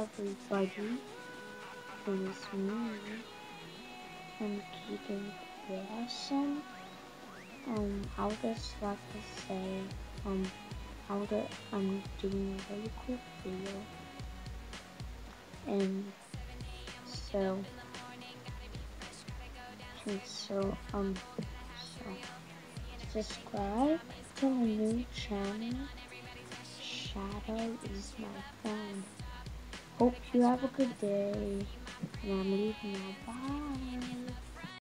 everybody, it's me, I'm Kegan Pearson. Um, I would just like to say, um, how that I'm doing a really cool video. And so, and so, um, so, subscribe to my new channel. Shadow is my friend. Hope you have a good day. And I'm leaving now.